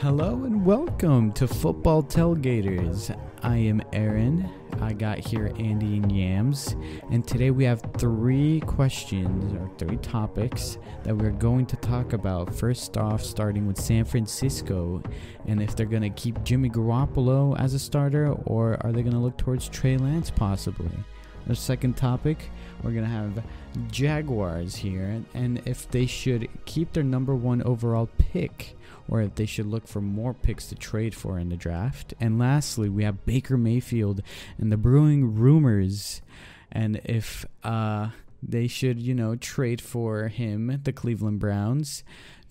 Hello and welcome to Football Tailgaters. I am Aaron. I got here Andy and Yams, and today we have three questions or three topics that we're going to talk about. First off, starting with San Francisco and if they're going to keep Jimmy Garoppolo as a starter or are they going to look towards Trey Lance possibly. The second topic, we're going to have Jaguars here and if they should keep their number one overall pick or if they should look for more picks to trade for in the draft. And lastly, we have Baker Mayfield and the brewing rumors, and if uh, they should, you know, trade for him, the Cleveland Browns,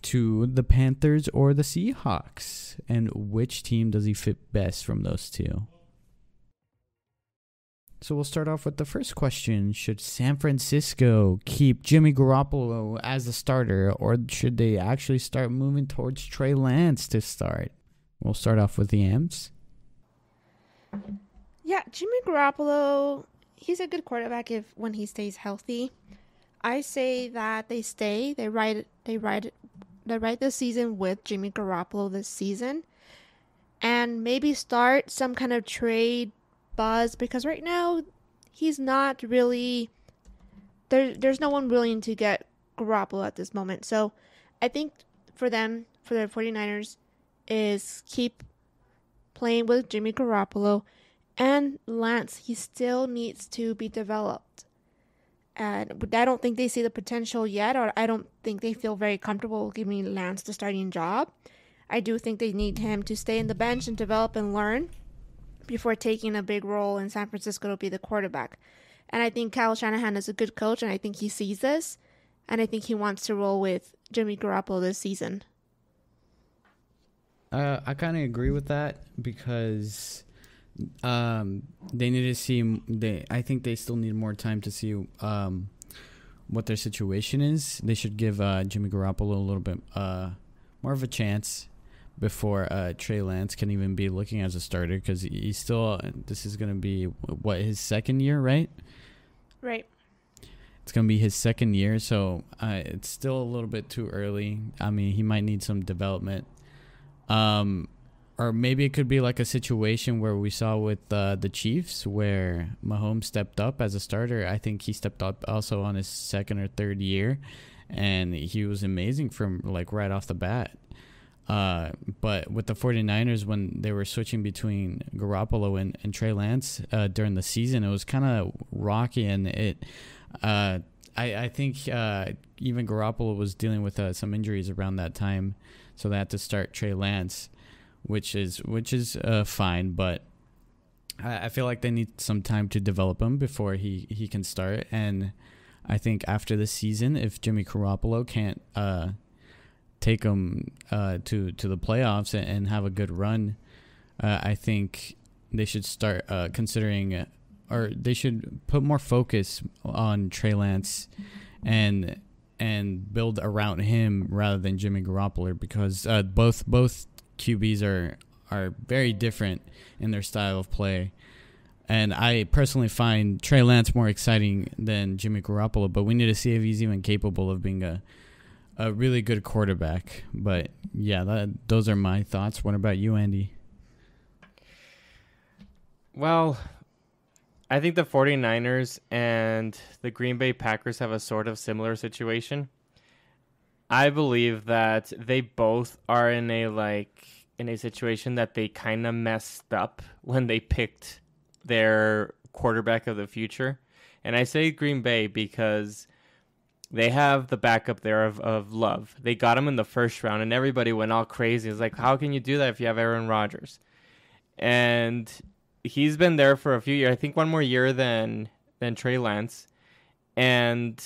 to the Panthers or the Seahawks, and which team does he fit best from those two? So we'll start off with the first question. Should San Francisco keep Jimmy Garoppolo as the starter, or should they actually start moving towards Trey Lance to start? We'll start off with the Amps. Yeah, Jimmy Garoppolo, he's a good quarterback if when he stays healthy. I say that they stay. They ride they ride they ride the season with Jimmy Garoppolo this season. And maybe start some kind of trade buzz because right now he's not really there there's no one willing to get Garoppolo at this moment. So I think for them, for the 49ers, is keep playing with Jimmy Garoppolo and Lance. He still needs to be developed. And I don't think they see the potential yet, or I don't think they feel very comfortable giving Lance the starting job. I do think they need him to stay in the bench and develop and learn before taking a big role in San Francisco to be the quarterback. And I think Kyle Shanahan is a good coach, and I think he sees this, and I think he wants to roll with Jimmy Garoppolo this season. Uh, I kind of agree with that because um, they need to see. They, I think they still need more time to see um, what their situation is. They should give uh, Jimmy Garoppolo a little bit uh, more of a chance before uh, Trey Lance can even be looking as a starter because he's still. This is going to be what his second year, right? Right. It's going to be his second year, so uh, it's still a little bit too early. I mean, he might need some development. Um, or maybe it could be like a situation where we saw with uh, the Chiefs, where Mahomes stepped up as a starter. I think he stepped up also on his second or third year, and he was amazing from like right off the bat. Uh, but with the 49ers, when they were switching between Garoppolo and, and Trey Lance uh, during the season, it was kind of rocky. And it, uh, I, I think uh, even Garoppolo was dealing with uh, some injuries around that time. So they had to start Trey Lance, which is which is uh, fine. But I, I feel like they need some time to develop him before he, he can start. And I think after the season, if Jimmy Garoppolo can't take them uh, to to the playoffs and, and have a good run, uh, I think they should start uh, considering, uh, or they should put more focus on Trey Lance, and and build around him rather than Jimmy Garoppolo because uh, both both QBs are are very different in their style of play. And I personally find Trey Lance more exciting than Jimmy Garoppolo, but we need to see if he's even capable of being a a really good quarterback. But yeah, that, those are my thoughts. What about you, Andy? Well, I think the 49ers and the Green Bay Packers have a sort of similar situation. I believe that they both are in a like in a situation that they kind of messed up when they picked their quarterback of the future. And I say Green Bay because they have the backup there of, of Love. They got him in the first round, and everybody went all crazy. It's like, how can you do that if you have Aaron Rodgers? And he's been there for a few years. I think one more year than than Trey Lance, and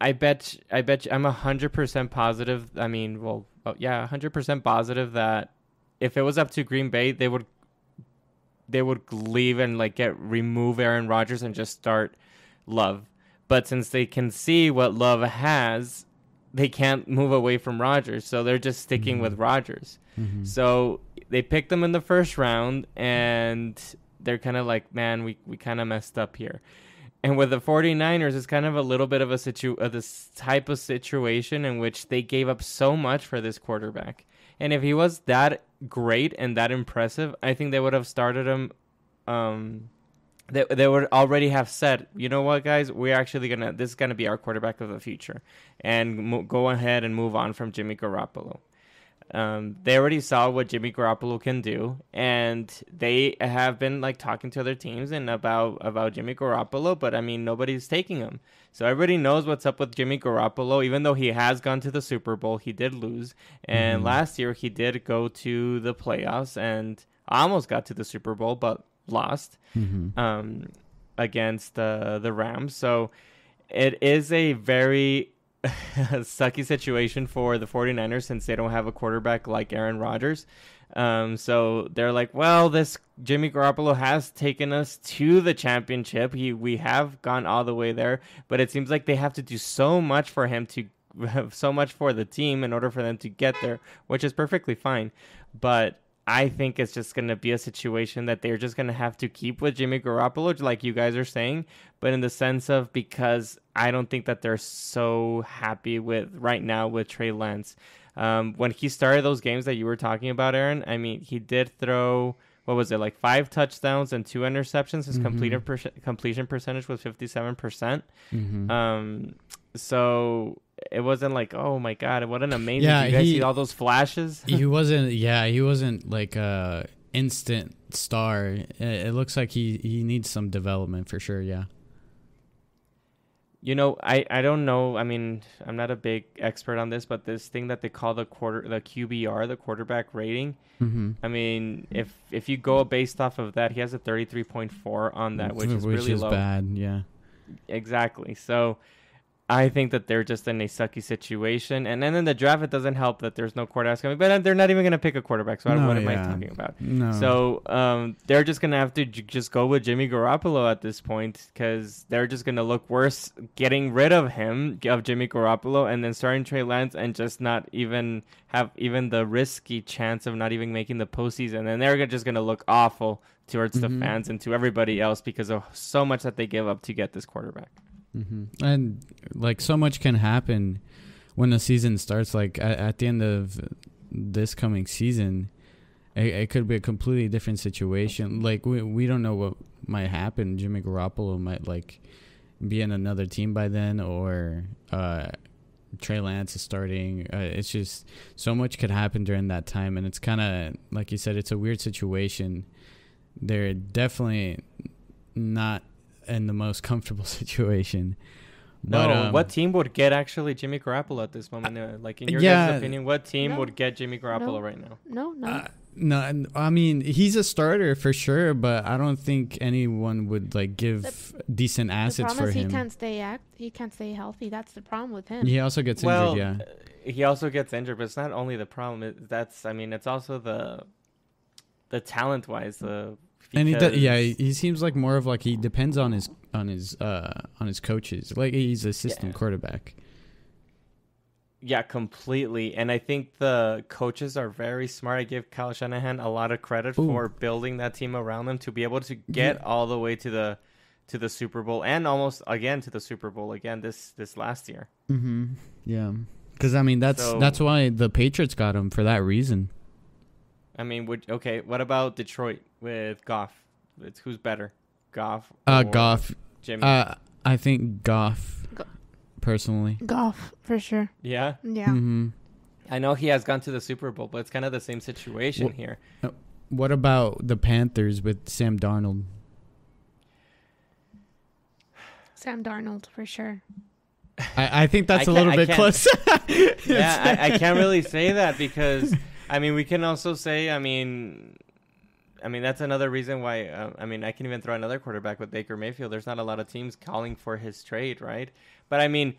I bet I bet I'm hundred percent positive. I mean, well, oh, yeah, hundred percent positive that if it was up to Green Bay, they would they would leave and like get remove Aaron Rodgers and just start Love but since they can see what Love has, they can't move away from Rodgers. so they're just sticking mm-hmm. with Rodgers. Mm-hmm. So they picked them in the first round, and they're kind of like, man, we we kind of messed up here. And with the 49ers, it's kind of a little bit of a situ of this type of situation in which they gave up so much for this quarterback. And if he was that great and that impressive, I think they would have started him. Um, they they would already have said, you know what, guys, we're actually gonna this is gonna be our quarterback of the future, and mo- go ahead and move on from Jimmy Garoppolo. Um, they already saw what Jimmy Garoppolo can do, and they have been like talking to other teams and about about Jimmy Garoppolo. But I mean, nobody's taking him, so everybody knows what's up with Jimmy Garoppolo. Even though he has gone to the Super Bowl, he did lose, and Mhm. last year he did go to the playoffs and almost got to the Super Bowl, but lost Mm-hmm. um, against the the Rams. So it is a very sucky situation for the 49ers since they don't have a quarterback like Aaron Rodgers. Um, so they're like, well, this Jimmy Garoppolo has taken us to the championship. He we have gone all the way there, but it seems like they have to do so much for him to so much for the team in order for them to get there, which is perfectly fine. But I think it's just going to be a situation that they're just going to have to keep with Jimmy Garoppolo, like you guys are saying, but in the sense of because I don't think that they're so happy with right now with Trey Lance. Um, when he started those games that you were talking about, Aaron, I mean, he did throw what was it like five touchdowns and two interceptions. His Mhm. completion per- completion percentage was fifty seven percent. Mm-hmm. Um, so it wasn't like oh my god, what an amazing! Yeah, you guys he- see all those flashes. he wasn't. Yeah, he wasn't like a instant star. It, it looks like he he needs some development for sure. Yeah. You know, I, I don't know. I mean, I'm not a big expert on this, but this thing that they call the quarter the QBR, the quarterback rating. Mm-hmm. I mean, if if you go based off of that, he has a 33.4 on that, which is really low. bad. Yeah. Exactly. So I think that they're just in a sucky situation. And then in the draft, it doesn't help that there's no quarterbacks coming. But they're not even going to pick a quarterback. So I don't- No, what am I talking about? No. So um, they're just gonna have to j- just go with Jimmy Garoppolo at this point because they're just gonna look worse getting rid of him of Jimmy Garoppolo and then starting Trey Lance and just not even have even the risky chance of not even making the postseason. And they're just gonna look awful towards the Mhm. fans and to everybody else because of so much that they give up to get this quarterback. Hmm And like so much can happen when the season starts. Like at, at the end of this coming season, it, it could be a completely different situation. Like we we don't know what might happen. Jimmy Garoppolo might like be in another team by then, or uh, Trey Lance is starting. Uh, it's just so much could happen during that time, and it's kind of like you said, it's a weird situation. They're definitely not in the most comfortable situation. No, But, um, what team would get actually Jimmy Garoppolo at this moment? Uh, like in your yeah. guys' opinion, what team No. would get Jimmy Garoppolo No. right now? No, no. Uh, no, I mean he's a starter for sure, but I don't think anyone would like give decent the assets problem for is he can't stay act. He can't stay healthy. That's the problem with him. He also gets well, injured. uh, he also gets injured, but it's not only the problem. It, that's I mean, it's also the the talent wise. The Yeah, and he does, yeah, he seems like more of like he depends on his on his uh on his coaches. Like he's assistant Yeah. quarterback. yeah, completely. And I think the coaches are very smart. I give Kyle Shanahan a lot of credit Ooh. for building that team around them to be able to get all the way to the to the Super Bowl and almost again to the Super Bowl again this this last year. Mm-hmm. Yeah, because I mean that's So- that's why the Patriots got him for that reason. I mean, would okay? What about Detroit with Goff? It's who's better, Goff? Uh, Goff. Jimmy. Uh, I think Goff. Go- Personally. Goff for sure. yeah, Yeah. Mm-hmm. I know he has gone to the Super Bowl, but it's kind of the same situation Well- here. What about the Panthers with Sam Darnold? Sam Darnold for sure. I, I think that's I a little bit can't- close. yeah, I, I can't really say that because I mean we can also say I mean I mean that's another reason why uh, I mean I can even throw another quarterback with Baker Mayfield. There's not a lot of teams calling for his trade, right? But I mean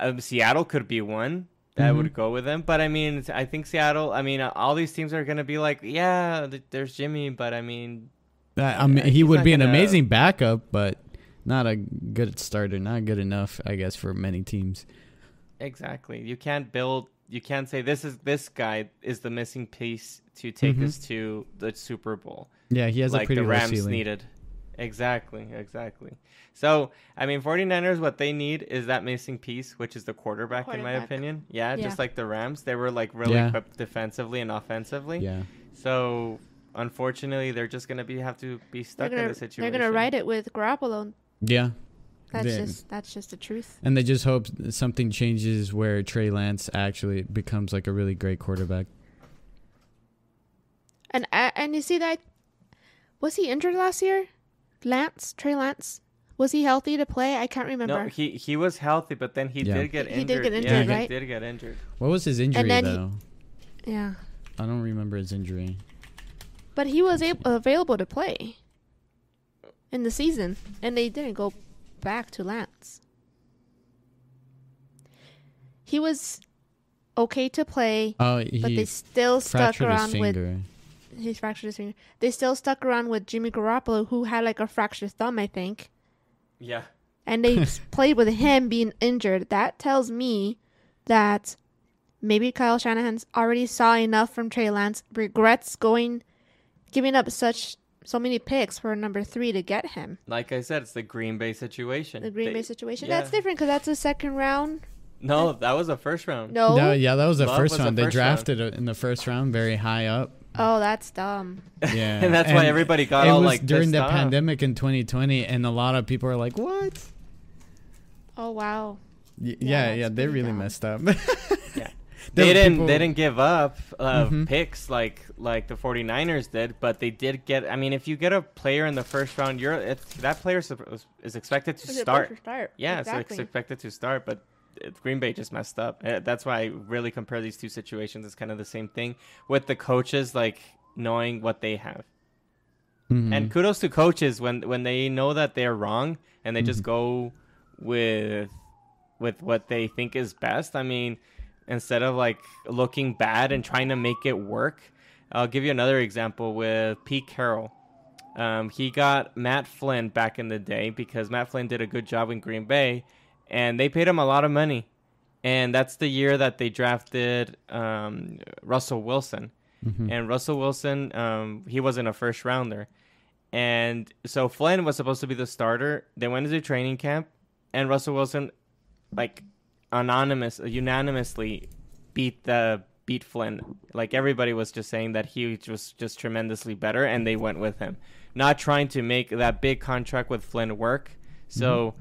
um, Seattle could be one that Mhm. would go with him. But I mean I think Seattle. I mean uh, all these teams are gonna be like, yeah, th- there's Jimmy, but I mean I mean, he would be an gonna- amazing backup, but not a good starter. Not good enough, I guess, for many teams. Exactly. You can't build. You can't say this is this guy is the missing piece to take Mhm. us to the Super Bowl. Yeah, he has a like pretty the low Rams ceiling. needed. Exactly, exactly. So, I mean, 49ers, what they need is that missing piece, which is the quarterback, in my opinion. Yeah, Yeah. just like the Rams. They were like really Yeah. equipped defensively and offensively. Yeah. So, unfortunately, they're just going to be have to be stuck gonna in the situation. they're gonna ride it with Garoppolo. Yeah. That's They- just that's just the truth. And they just hope something changes where Trey Lance actually becomes like a really great quarterback. And uh, and you see that was he injured last year? Lance Trey Lance was he healthy to play? I can't remember. No, he he was healthy, but then he Yeah. did get He- he injured. did get yeah, injured, he right? did get injured. What was his injury then he- though? yeah, I don't remember his injury. but he was able, available to play in the season, and they didn't go back to Lance. He was okay to play, Oh, but they still stuck fractured his around with finger. He's fractured his finger. They still stuck around with Jimmy Garoppolo, who had like a fractured thumb, I think. Yeah. And they played with him being injured. That tells me that maybe Kyle Shanahan's already saw enough from Trey Lance, regrets going, giving up such so many picks for number three to get him. Like I said, it's the Green Bay situation. The Green They- Bay situation. yeah. That's different because that's a second round. No, that was the first round. No. No, yeah, that was the Love first was the round. They first round. drafted it in the first round, very high up. Oh, that's dumb. Yeah, and that's why everybody got it all was like during the off. pandemic in 2020, and a lot of people are like, "What?" Oh wow. Y- Yeah, yeah, yeah, they really dumb. messed up. Yeah. There They didn't. people- They didn't give up uh, Mhm. picks like like the 49ers did, but they did get. I mean, if you get a player in the first round, you're it's, that player is, is expected to Is start. start? Yeah, exactly. so it's expected to start, but Green Bay just messed up. Uh, That's why I really compare these two situations. It's kind of the same thing with the coaches, like knowing what they have. Mhm. And kudos to coaches when when they know that they're wrong and they just Mhm. go with with what they think is best. I mean, instead of like looking bad and trying to make it work. I'll give you another example with Pete Carroll. Um, he got Matt Flynn back in the day because Matt Flynn did a good job in Green Bay, and they paid him a lot of money. And that's the year that they drafted um, Russell Wilson Mhm. and Russell Wilson, um, he wasn't a first rounder, and so Flynn was supposed to be the starter. They went into training camp, and Russell Wilson, like, anonymous, unanimously beat the beat Flynn. Like everybody was just saying that he was just tremendously better, and they went with him, not trying to make that big contract with Flynn work. So.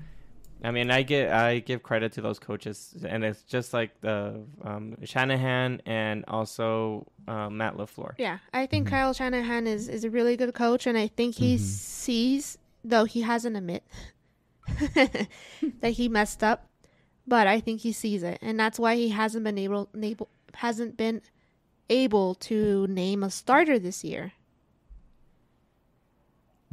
I mean, I get I give credit to those coaches, and it's just like the um, Shanahan and also uh, Matt LaFleur. Yeah, I think Mhm. Kyle Shanahan is, is a really good coach, and I think he Mhm. sees, though he hasn't admit that he messed up, but I think he sees it, and that's why he hasn't been able, able hasn't been able to name a starter this year.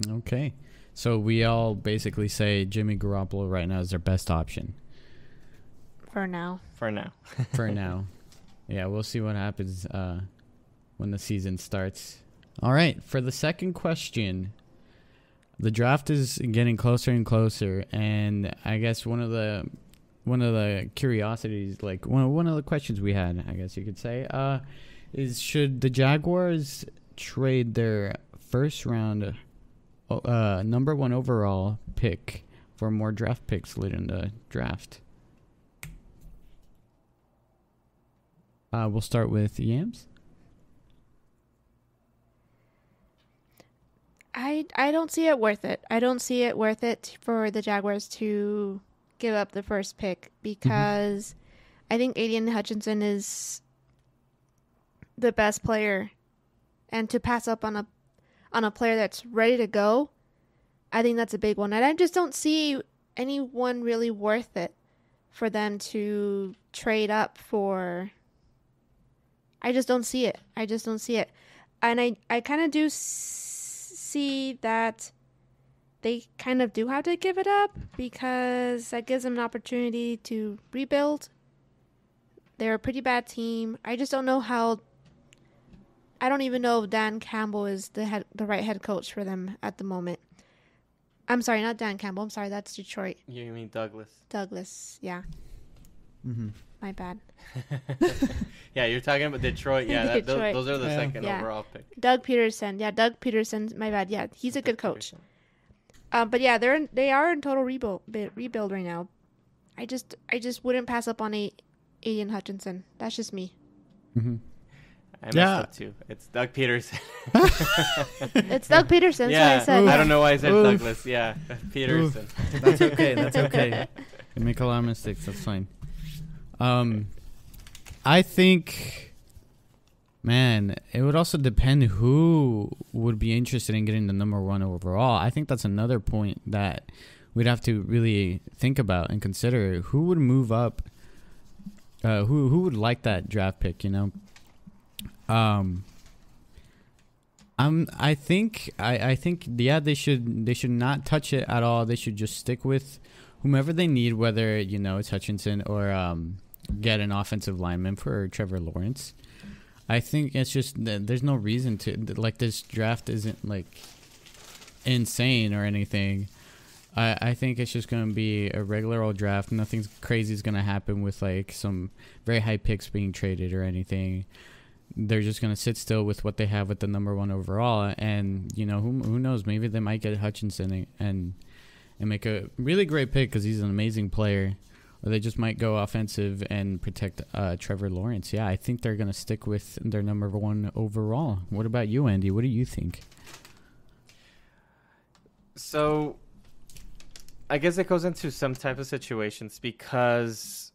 Okay, so we all basically say Jimmy Garoppolo right now is their best option. For now, For now, for now. Yeah, we'll see what happens uh, when the season starts. All right, for the second question, the draft is getting closer and closer, and I guess one of the one of the curiosities, like one one of the questions we had, I guess you could say, uh, is should the Jaguars trade their first round, uh, number one overall pick for more draft picks later in the draft? Uh, we'll start with Yams. I I don't see it worth it. I don't see it worth it for the Jaguars to give up the first pick mm-hmm. because I think Aiden Hutchinson is the best player, and to pass up on a on a player that's ready to go, I think that's a big one. And I just don't see anyone really worth it for them to trade up for. I just don't see it. I just don't see it, and I I kind of do. S- see that they kind of do have to give it up because that gives them an opportunity to rebuild. They're a pretty bad team. I just don't know how. I don't even know if Dan Campbell is the head, the right head coach for them at the moment. I'm sorry, not Dan Campbell. I'm sorry, that's Detroit. you mean Douglas? Douglas. Yeah, Mm-hmm. my bad. yeah, you're talking about Detroit. Yeah, that, those, Detroit. those are the Yeah. second Yeah. overall pick. Doug Pederson. Yeah, Doug Pederson. My bad. Yeah, he's a good coach. Uh, but yeah, they're in, they are in total rebuild bi- rebuild right now. I just I just wouldn't pass up on a Aiden Hutchinson. That's just me. Mm-hmm. I messed Yeah. up too. It's Doug Pederson. It's Doug Pederson. That's yeah, what I said. I don't know why I said Oof. Douglas. Yeah, Pederson. That's okay. That's okay. You make a lot of mistakes. That's fine. Um, I think, man, it would also depend who would be interested in getting the number one overall. I think that's another point that we'd have to really think about and consider. Who would move up? Uh, who who would like that draft pick? You know. Um. I'm. I think. I. I think. Yeah. They should. They should not touch it at all. They should just stick with whomever they need, whether you know it's Hutchinson or um, get an offensive lineman for Trevor Lawrence. I think it's just th- there's no reason to like this draft isn't like insane or anything. I I think it's just gonna be a regular old draft. Nothing crazy is gonna happen with like some very high picks being traded or anything. They're just gonna sit still with what they have with the number one overall, and you know who who knows? Maybe they might get Hutchinson and and, and make a really great pick because he's an amazing player, or they just might go offensive and protect uh, Trevor Lawrence. Yeah, I think they're gonna stick with their number one overall. What about you, Andy? What do you think? So, I guess it goes into some type of situations because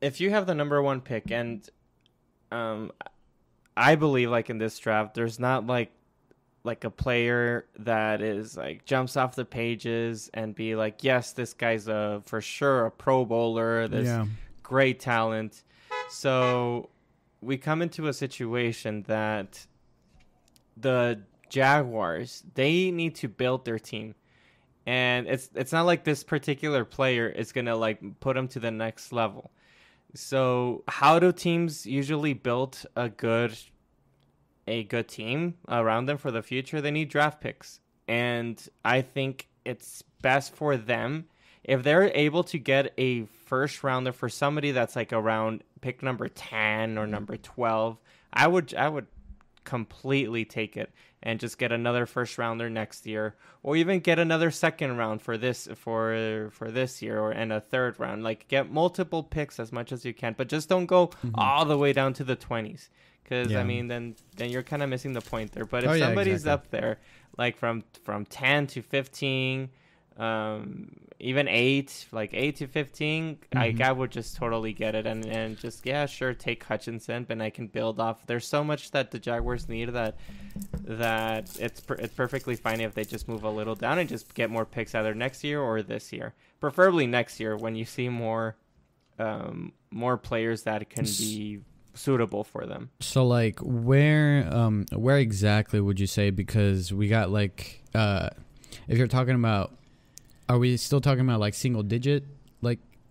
if you have the number one pick, and um, I believe like in this draft, there's not like like a player that is like jumps off the pages and be like, yes, this guy's a for sure a Pro Bowler. This yeah, great talent. So we come into a situation that the Jaguars they need to build their team. And it's it's not like this particular player is going to like put them to the next level. So how do teams usually build a good a good team around them for the future? They need draft picks. And I think it's best for them if they're able to get a first rounder for somebody that's like around pick number 10 or number 12 i would i would completely take it and just get another first rounder next year or even get another second round for this for for this year or and a third round like get multiple picks as much as you can but just don't go mm-hmm. all the way down to the 20s because Yeah. i mean then then you're kind of missing the point there but if Oh, yeah, somebody's exactly. up there like from from 10 to 15 um even 8 like 8 to 15 I, Mhm. I would just totally get it and and just yeah sure take hutchinson but i can build off there's so much that the jaguars need that that it's per- it's perfectly fine if they just move a little down and just get more picks either next year or this year preferably next year when you see more um more players that can be suitable for them. So like where um where exactly would you say because we got like uh if you're talking about are we still talking about like single digit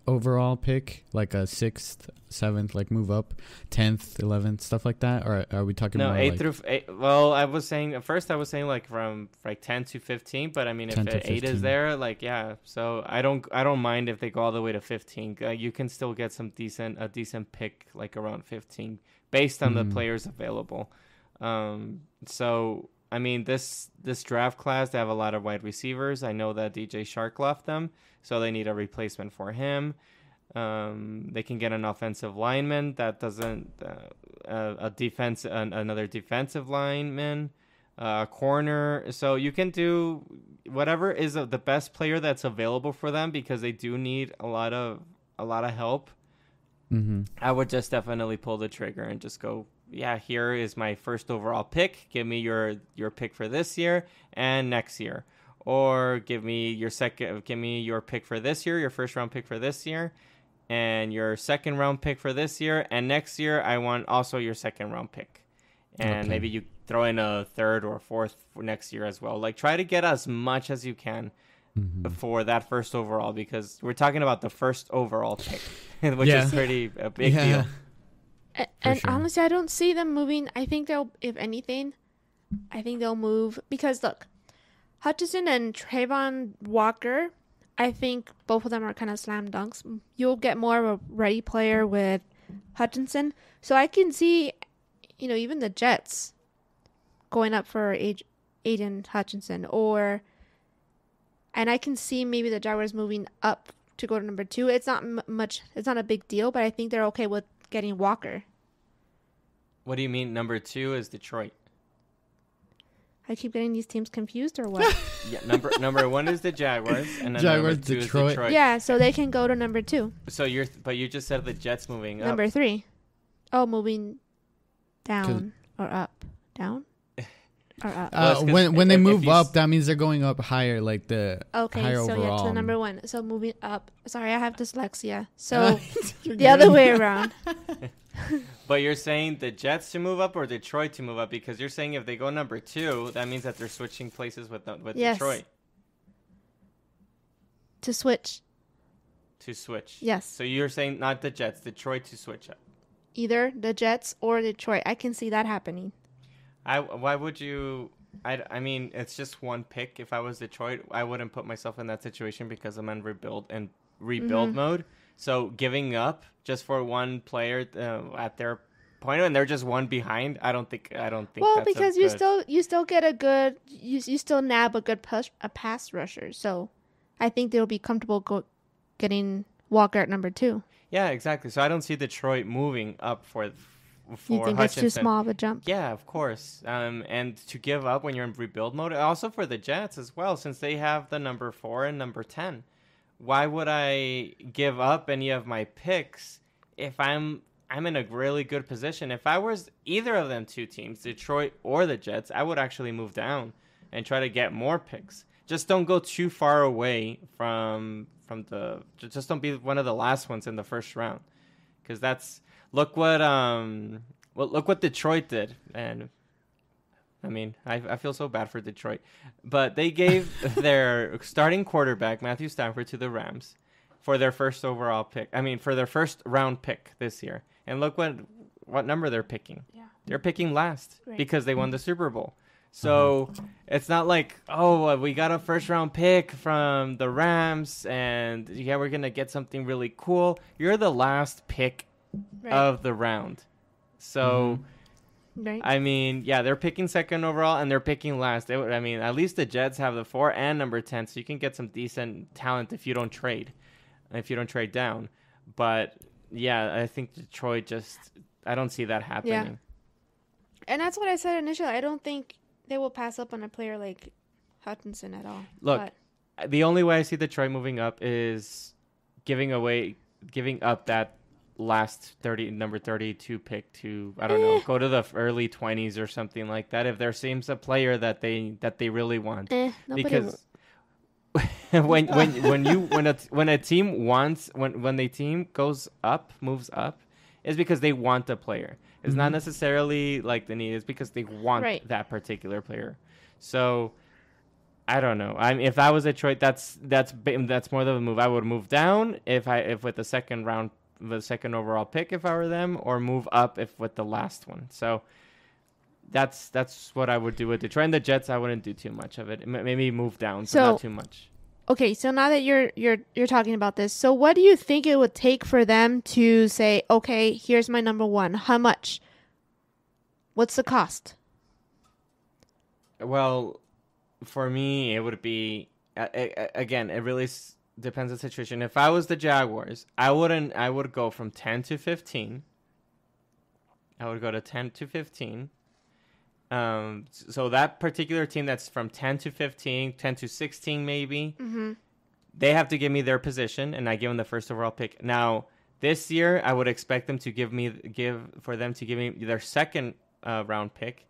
overall pick like a sixth seventh like move up tenth eleventh stuff like that? Or are we talking no about eight like, through eight, well i was saying at first i was saying like from like 10 to 15 but i mean if 10 eight is there like yeah. So i don't i don't mind if they go all the way to 15 uh, you can still get some decent a decent pick like around 15 based on Hmm. the players available. Um so i mean this this draft class they have a lot of wide receivers. I know that DJ Chark left them so they need a replacement for him. Um, they can get an offensive lineman. That doesn't uh, a, a defense an, another defensive lineman uh, corner. So you can do whatever is uh the best player that's available for them because they do need a lot of a lot of help. Mm-hmm. I would just definitely pull the trigger and just go, yeah, here is my first overall pick. Give me your your pick for this year and next year. Or give me your second give me your pick for this year, your first round pick for this year, and your second round pick for this year, and next year I want also your second round pick. And Okay. maybe you throw in a third or fourth for next year as well. Like try to get as much as you can Mm-hmm. for that first overall because we're talking about the first overall pick, which Yeah. is pretty a big yeah. deal. And sure. honestly, I don't see them moving. I think they'll, if anything, I think they'll move because look, Hutchinson and Travon Walker. I think both of them are kind of slam dunks. You'll get more of a ready player with Hutchinson, so I can see, you know, even the Jets going up for Aid- Aiden Hutchinson or and I can see maybe the Jaguars moving up to go to number two. It's not m- much. It's not a big deal, but I think they're okay with getting Walker. What do you mean? Number two is Detroit. I keep getting these teams confused, or what? Yeah, number number one is the Jaguars, and then Jaguars, number two Detroit. is Detroit. yeah, so they can go to number two. So you're, but you just said the Jets moving up. Number three. Oh, moving down or up? Down or up? Well, it's Uh, 'cause when when they if- if move you s- up, that means they're going up higher, like the Okay, higher so overall. yeah, to number one. So moving up. Sorry, I have dyslexia. So You're the other way around. But you're saying the Jets to move up or Detroit to move up because you're saying if they go number two, that means that they're switching places with the- with Yes. Detroit To switch. to switch. Yes. So you're saying not the Jets, Detroit to switch up. Either the Jets or Detroit. I can see that happening. I why would you? I, I mean it's just one pick. If I was Detroit, I wouldn't put myself in that situation because I'm in rebuild and rebuild Mm-hmm. mode. So giving up just for one player uh, at their point and they're just one behind. I don't think I don't think. Well, that's a because you good- still you still get a good you you still nab a good push a pass rusher. So I think they'll be comfortable go, getting Walker at number two. Yeah, exactly. So I don't see Detroit moving up for for You think Hutchinson. it's too small of a jump? Yeah, of course. Um, and to give up when you're in rebuild mode, also for the Jets as well, since they have the number four and number ten. Why would I give up any of my picks if I'm I'm in a really good position? If I was either of them two teams, Detroit or the Jets, I would actually move down and try to get more picks. Just don't go too far away from from the. Just don't be one of the last ones in the first round, because that's look what um well look what Detroit did and. I mean, I, I feel so bad for Detroit, but they gave their starting quarterback Matthew Stafford to the Rams for their first overall pick. I mean, for their first round pick this year, and look what what number they're picking. Yeah. They're picking last Right. because they won the Super Bowl. So it's not like oh uh, we got a first round pick from the Rams and yeah we're gonna get something really cool. You're the last pick Right. of the round, so. Right. I mean, yeah, they're picking second overall and they're picking last. Would- I mean, at least the Jets have the four and number ten, so you can get some decent talent if you don't trade, if you don't trade down. But yeah, I think Detroit just, I don't see that happening. Yeah. and that's what I said initially. I don't think they will pass up on a player like Hutchinson at all. Look, But The only way I see Detroit moving up is giving away, giving up that last 30 number 32 pick to i don't know Eh. go to the early 20s or something like that if there seems a player that they that they really want eh, because when when when you when a when a team wants when when the team goes up moves up is because they want a player. It's not necessarily like the need. It's because they want Right. that particular player. So I don't know. I mean, if I was Detroit, that's that's that's more of a move. I would move down if I if with the second round, the second overall pick, if I were them, or move up if with the last one. So that's that's what I would do with Detroit. And the Jets, I wouldn't do too much of it. Maybe move down, so, not too much. Okay, so now that you're you're you're talking about this, so what do you think it would take for them to say, "Okay, here's my number 1. How much? What's the cost?" Well, for me, it would be again. It really depends on the situation. If I was the Jaguars, I wouldn't. I would go from ten to fifteen. I would go to ten to fifteen. Um, so that particular team that's from ten to 15, 10 to sixteen, maybe Mhm. they have to give me their position, and I give them the first overall pick. Now, this year, I would expect them to give me give for them to give me their second uh, round pick,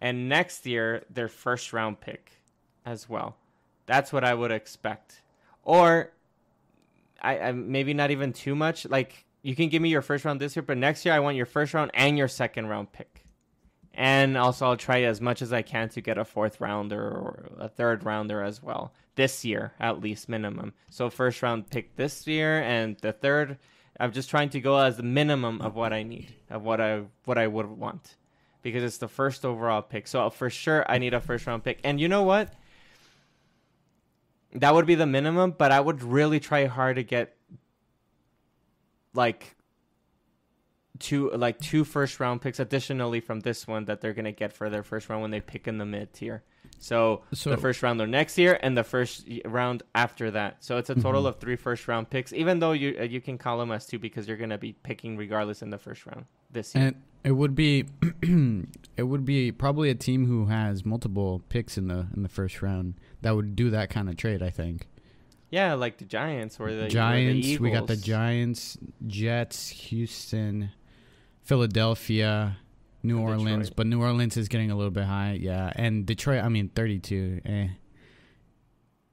and next year their first round pick as well. That's what I would expect. Or, I, I maybe not even too much. Like you can give me your first round this year, but next year I want your first round and your second round pick. And also, I'll try as much as I can to get a fourth rounder or a third rounder as well this year, at least minimum. So first round pick this year, and the third, I'm just trying to go as the minimum of what I need, of what I what I would want, because it's the first overall pick. So for sure, I need a first round pick. And you know what? That would be the minimum, but I would really try hard to get like two like two first round picks additionally from this one that they're gonna get for their first round when they pick in the mid tier. So, So- the first round next year and the first round after that. So it's a total Mhm. of three first round picks. Even though you uh, you can call them as two because you're gonna be picking regardless in the first round this year. And it would be, it would be probably a team who has multiple picks in the in the first round that would do that kind of trade. I think. yeah, like the Giants or the or the Giants. we got the Giants, Jets, Houston, Philadelphia, New And Orleans. Detroit. But New Orleans is getting a little bit high. Yeah, and Detroit. I mean, thirty-two. Eh.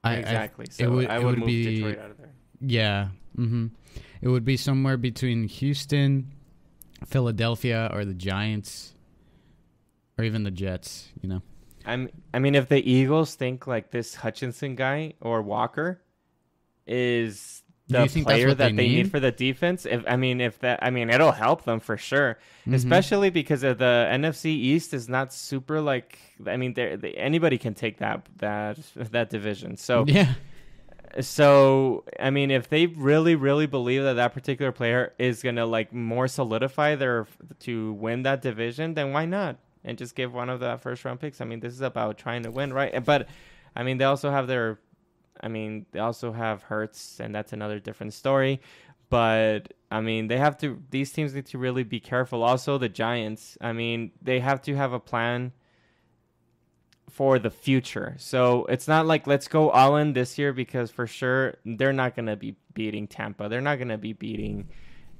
I, I, exactly. so would- I it would, would move be- Detroit out of there. yeah. Mm-hmm. It would be somewhere between Houston, Philadelphia, or the Giants, or even the Jets. You know. I'm. I mean, if the Eagles think like this Hutchinson guy or Walker is the you think that's player that they they need? need? for the defense, if I mean, if that, I mean, it'll help them for sure, Mhm. especially because of the NFC East is not super like. I mean, there anybody can take that that that division. So yeah. So I mean, if they really, really believe that that particular player is gonna like more solidify their to win that division, then why not? And just give one of the first round picks. I mean, this is about trying to win, right? But I mean, they also have their, I mean, they also have Hurts, and that's another different story. But I mean, they have to. These teams need to really be careful. Also, the Giants. I mean, they have to have a plan for the future. So it's not like let's go all in this year because for sure they're not going to be beating Tampa. They're not going to be beating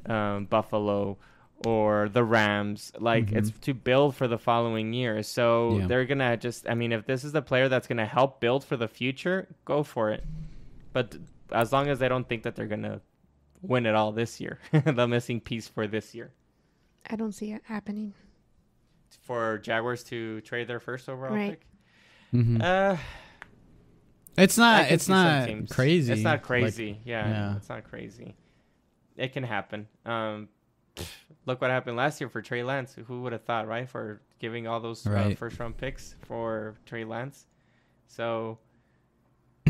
um, Buffalo or the Rams. Like Mhm. it's to build for the following year. So Yeah. they're going to just, I mean, if this is the player that's going to help build for the future, go for it. But as long as they don't think that they're going to win it all this year, the missing piece for this year. I don't see it happening. For Jaguars to trade their first overall Right. pick. Mhm. Uh, it's not. It's not crazy. It's not Like, crazy. yeah, yeah. it's not crazy. It can happen. Um, look what happened last year for Trey Lance. Who would have thought, right? For giving all those uh, first round picks for Trey Lance. So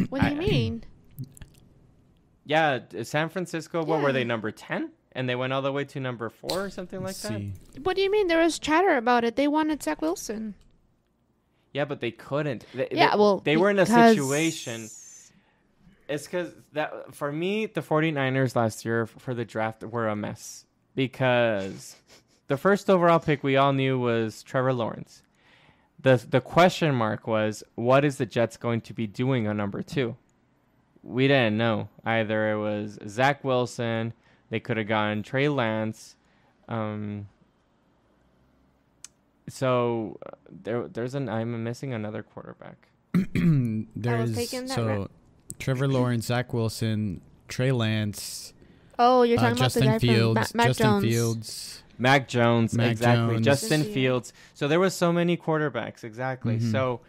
What do I- you mean? yeah, San Francisco. What were they? Number ten, and they went all the way to number four or something like let's that. see. What do you mean? There was chatter about it. They wanted Zach Wilson. Yeah, but they couldn't. They, Yeah, they, well, they were in a situation. It's because that for me, the 49ers last year for the draft were a mess because the first overall pick we all knew was Trevor Lawrence. the The question mark was what is the Jets going to be doing on number two? We didn't know either. It was Zach Wilson. They could have gotten Trey Lance. Um, so uh, there, there's an. I'm missing another quarterback. There's so ra- Trevor Lawrence, Zach Wilson, Trey Lance, Oh, you're uh, talking about the Justin guy Fields, from Ma- Mac Justin Jones. Fields. Mac Jones, Mac exactly. Jones. Justin Fields. So there was so many quarterbacks, exactly. Mhm. So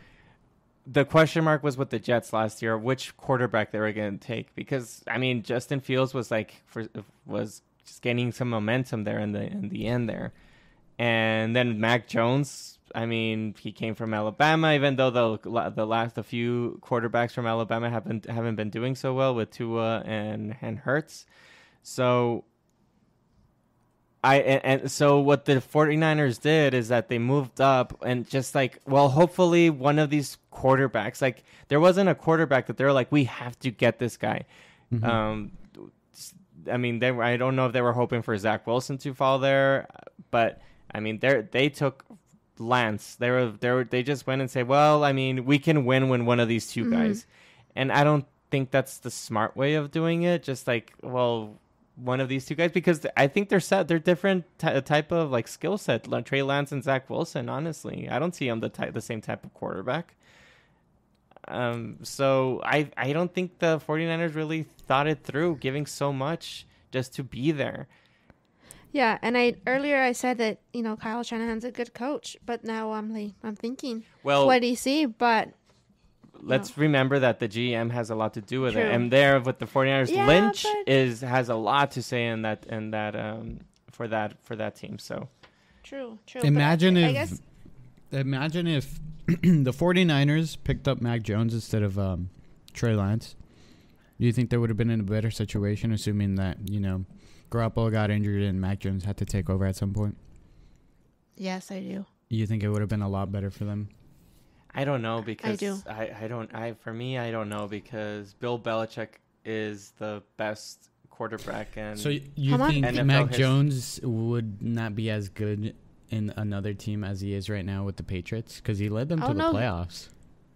the question mark was with the Jets last year, which quarterback they were going to take because I mean Justin Fields was like for, was just gaining some momentum there in the in the end there, and then Mac Jones. I mean, he came from Alabama, even though the the last a few quarterbacks from Alabama haven't haven't been doing so well with Tua and and Hurts. So I and, and so what the 49ers did is that they moved up and just like well hopefully one of these quarterbacks like there wasn't a quarterback that they're like we have to get this guy. Mhm. Um I mean they I don't know if they were hoping for Zach Wilson to fall there but I mean they they took Lance. They were they were they just went and said, "Well, I mean, we can win when one of these 2 Mhm. guys." And I don't think that's the smart way of doing it. Just like, well, one of these two guys because I think they're set. They're different ty- type of like skill set. Like Trey Lance and Zach Wilson. Honestly, I don't see them the type the same type of quarterback. Um, so I I don't think the 49ers really thought it through, giving so much just to be there. Yeah, and I earlier I said that you know Kyle Shanahan's a good coach, but now I'm like I'm thinking Well, what do you see? But let's remember that the GM has a lot to do with True. it. And there with the 49ers, Yeah, Lynch but- is has a lot to say in that in that um for that for that team. So true, true. Imagine I, if I guess imagine if the 49ers picked up Mac Jones instead of um, Trey Lance. Do you think they would have been in a better situation, assuming that you know Garoppolo got injured and Mac Jones had to take over at some point? Yes, I do. You think it would have been a lot better for them? I don't know because do. I, I don't I for me I don't know because Bill Belichick is the best quarterback and So y- you Come think NFL Mac his- Jones would not be as good in another team as he is right now with the Patriots because he led them Oh, to the no. playoffs.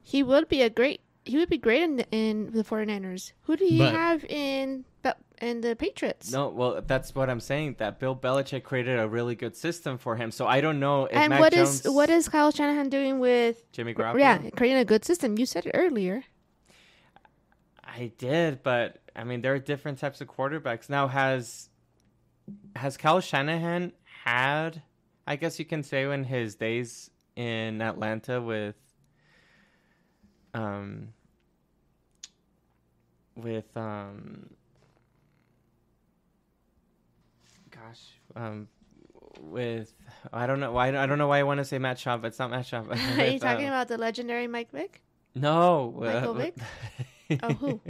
He would be a great. He would be great in the, in the 49ers. Who do you But- have in the in the Patriots? no well that's what I'm saying that Bill Belichick created a really good system for him so I don't know if and Mac what is Jones, what is Kyle Shanahan doing with? Jimmy Garoppolo Yeah, creating a good system. You said it earlier. I did but I mean there are different types of quarterbacks now has has Kyle Shanahan had I guess you can say in his days in Atlanta with um with um gosh um with I don't know why I don't know why I want to say Matt Schaub but it's not Matt Schaub Are you talking uh, about the legendary Mike Vick? no Michael uh, Vick? Oh, who?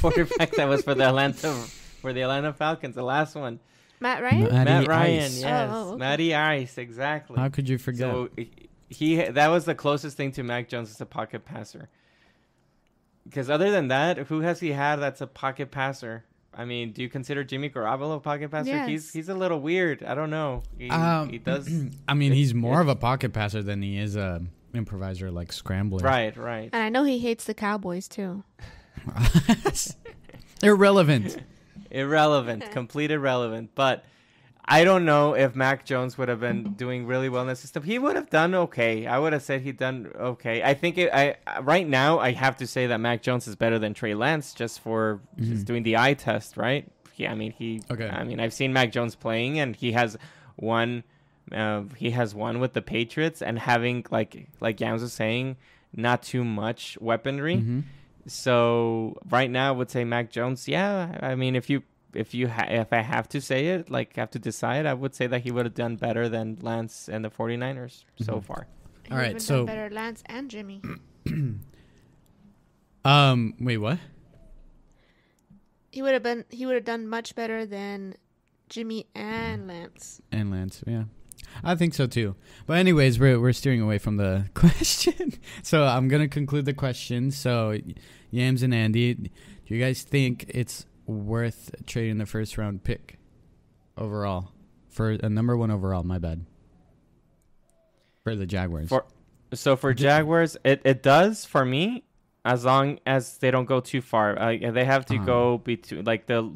quarterback that was for the Atlanta for the Atlanta Falcons the last one Matt Ryan? Matty Matt Ryan Ice. yes Oh, oh, okay. Matty Ice exactly How could you forget? So he that was the closest thing to Mac Jones as a pocket passer. Because other than that, who has he had that's a pocket passer? I mean, do you consider Jimmy Garoppolo a pocket passer? He's Yes. he's a little weird. I don't know. He, Um, he does I mean, It- he's more of a pocket passer than he is a improviser like scrambler. right, right. And I know he hates the Cowboys too. Irrelevant. Irrelevant, complete irrelevant. But I don't know if Mac Jones would have been doing really well in the system. He would have done okay. I would have said he'd done okay. I think it, I right now I have to say that Mac Jones is better than Trey Lance just for just doing the eye test, right? Yeah, I mean he. Okay. I mean I've seen Mac Jones playing and he has won. Uh, he has won with the Patriots and having like like Yams was saying, not too much weaponry. Mhm. So right now, I would say Mac Jones. Yeah, I mean, if you if you ha- if I have to say it, like have to decide, I would say that he would have done better than Lance and the 49ers so Mhm. far. He All right, so- done better Lance and Jimmy. Um. Wait. What? He would have been. He would have done much better than Jimmy and Lance. And Lance. Yeah. I think so too. But anyways, we're we're steering away from the question. so I'm gonna conclude the question. So, Yams and Andy, do you guys think it's worth trading the first round pick overall for a number one overall? My bad. For the Jaguars. For- So for Jaguars, it, it does for me, as long as they don't go too far. Uh, they have to Uh-huh. go between like the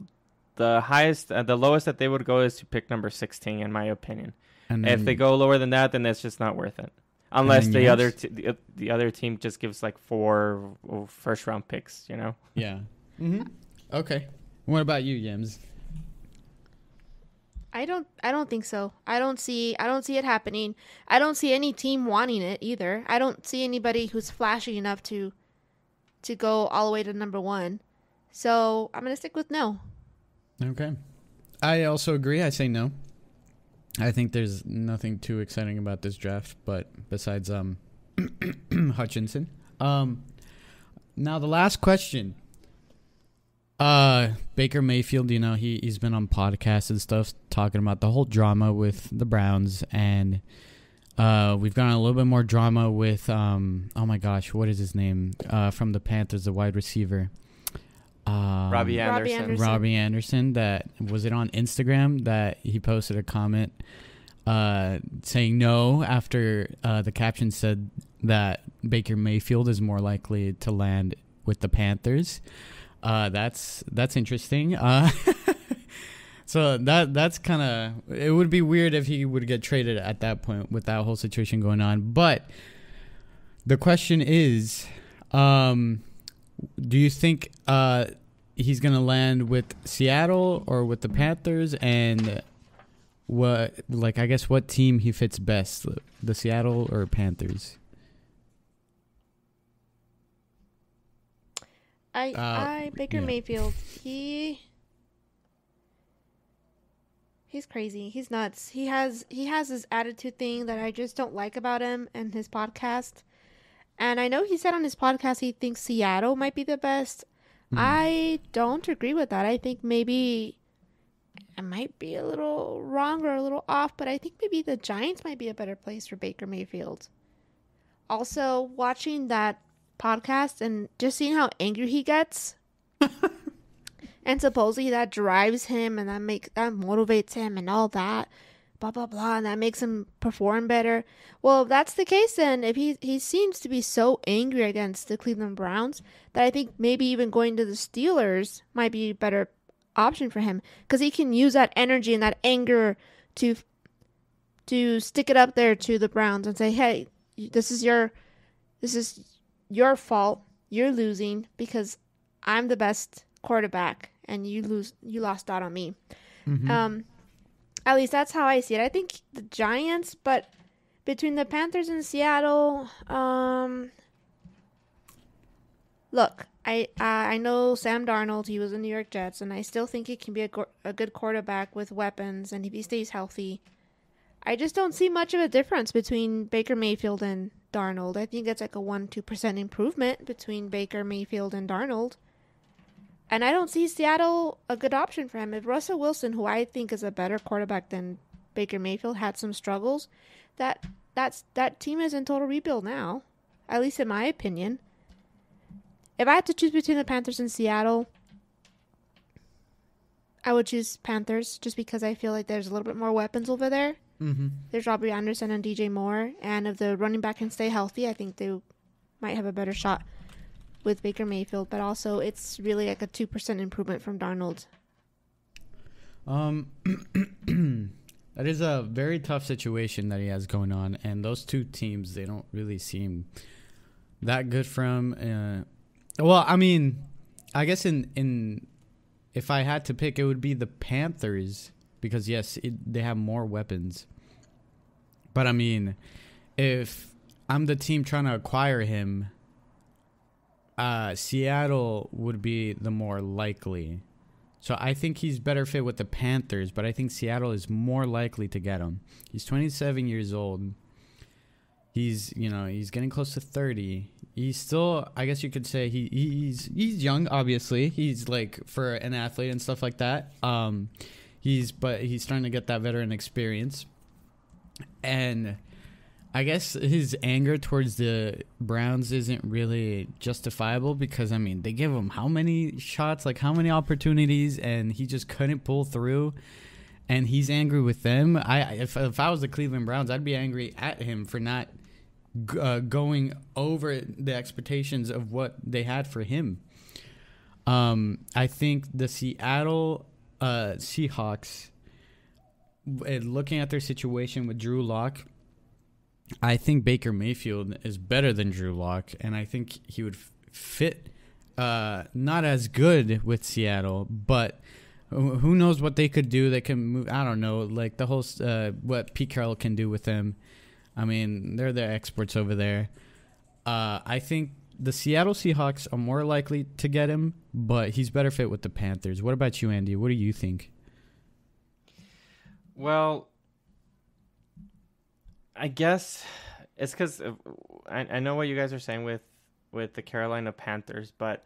the highest, uh, the lowest that they would go is to pick number 16, in my opinion. and if they go lower than that, then it's just not worth it. Unless the other t- the, the other team just gives like four uh, first round picks, you know. yeah. Mm-hmm. Okay. What about you, Yams? I don't. I don't think so. I don't see. I don't see it happening. I don't see any team wanting it either. I don't see anybody who's flashy enough to, to go all the way to number one. So I'm gonna stick with no. Okay. I also agree. I say no. I think there's nothing too exciting about this draft, but besides um Hutchinson. Um now the last question. Uh Baker Mayfield, you know, he he's been on podcasts and stuff talking about the whole drama with the Browns and uh we've gotten a little bit more drama with um oh my gosh, what is his name? Uh from the Panthers, the wide receiver. Um, Robbie Robbie Anderson. Anderson. Robbie Anderson that was it on Instagram that he posted a comment uh, saying no after uh, the caption said that Baker Mayfield is more likely to land with the Panthers. Uh, that's that's interesting. Uh, so that that's kind of it would be weird if he would get traded at that point with that whole situation going on. But the question is, um, do you think uh, he's gonna land with Seattle or with the Panthers? And what, like, I guess what team he fits best, the Seattle or Panthers? I. Uh, I Baker yeah. Mayfield. He. He's crazy. He's nuts. He has he has this attitude thing that I just don't like about him and his podcast. And I know he said on his podcast he thinks Seattle might be the best. I don't agree with that. I think maybe I might be a little wrong or a little off, but I think maybe the Giants might be a better place for Baker Mayfield. Also, watching that podcast and just seeing how angry he gets. and supposedly that drives him and that makes that motivates him and all that blah blah blah and that makes him perform better well if that's the case then if he he seems to be so angry against the cleveland browns that i think maybe even going to the steelers might be a better option for him because he can use that energy and that anger to to stick it up there to the browns and say hey this is your this is your fault you're losing because i'm the best quarterback and you lose you lost out on me Mhm. um, at least that's how I see it. I think the Giants, but between the Panthers and Seattle, um, look, I uh, I know Sam Darnold. He was in New York Jets, and I still think he can be a, gor- a good quarterback with weapons, and if he stays healthy, I just don't see much of a difference between Baker Mayfield and Darnold. I think it's like a one two percent improvement between Baker Mayfield and Darnold. And I don't see Seattle a good option for him. If Russell Wilson, who I think is a better quarterback than Baker Mayfield, had some struggles, that that's that team is in total rebuild now. At least in my opinion. If I had to choose between the Panthers and Seattle, I would choose Panthers just because I feel like there's a little bit more weapons over there. Mm-hmm. There's Robbie Anderson and DJ Moore, and if the running back can stay healthy, I think they might have a better shot with Baker Mayfield. But also, it's really like a two percent improvement from Darnold. Um, that is a very tough situation that he has going on, and those two teams they don't really seem that good from. Uh, well, I mean, I guess in in if I had to pick, it would be the Panthers because yes, it, they have more weapons. But I mean, if I'm the team trying to acquire him, uh, Seattle would be the more likely. So I think he's better fit with the Panthers, but I think Seattle is more likely to get him. He's 27 years old. He's, you know, he's getting close to 30. He's still, I guess you could say he he's he's young obviously. He's like for an athlete and stuff like that. Um he's but he's starting to get that veteran experience. And I guess his anger towards the Browns isn't really justifiable because I mean they give him how many shots, like how many opportunities, and he just couldn't pull through. And he's angry with them. I if if I was the Cleveland Browns, I'd be angry at him for not uh, going over the expectations of what they had for him. Um, I think the Seattle uh, Seahawks, looking at their situation with Drew Lock, I think Baker Mayfield is better than Drew Lock, and I think he would fit uh, not as good with Seattle, but who who knows what they could do? They can move. I don't know, like the whole uh, what Pete Carroll can do with them. I mean, they're the experts over there. Uh, I think the Seattle Seahawks are more likely to get him, but he's better fit with the Panthers. What about you, Andy? What do you think? Well, I guess it's because I, I know what you guys are saying with with the Carolina Panthers, but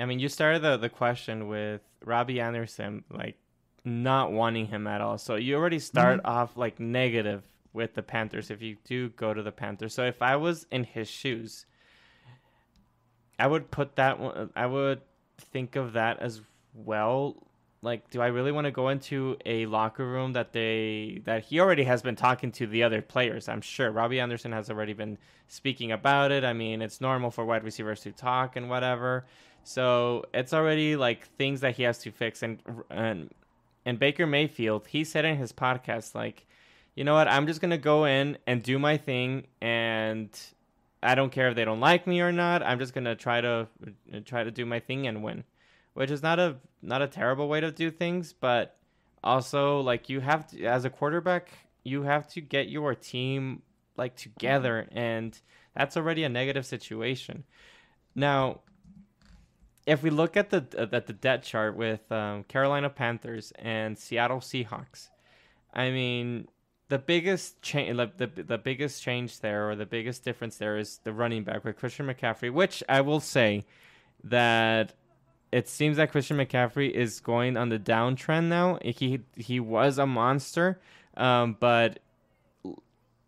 I mean, you started the the question with Robbie Anderson like not wanting him at all, so you already mm-hmm. start off like negative with the Panthers if you do go to the Panthers. So if I was in his shoes, I would put that one. I would think of that as well. Like do i really want to go into a locker room that they that he already has been talking to the other players? I'm sure. Robbie anderson has already been speaking about it. I mean it's normal for wide receivers to talk and whatever. So it's already like things that he has to fix. And and and baker mayfield he said in his podcast like you know what? I'm just gonna go in and do my thing and i don't care if they don't like me or not i'm just gonna try to try to do my thing and win which is not a not a terrible way to do things, but also like you have to as a quarterback, you have to get your team like together and that's already a negative situation. Now, if we look at the at the depth chart with um, Carolina Panthers and Seattle Seahawks, I mean, the biggest change, the, the biggest change there, or the biggest difference there, is the running back with Christian McCaffrey, which I will say that it seems that Christian McCaffrey is going on the downtrend now. He he was a monster, um, but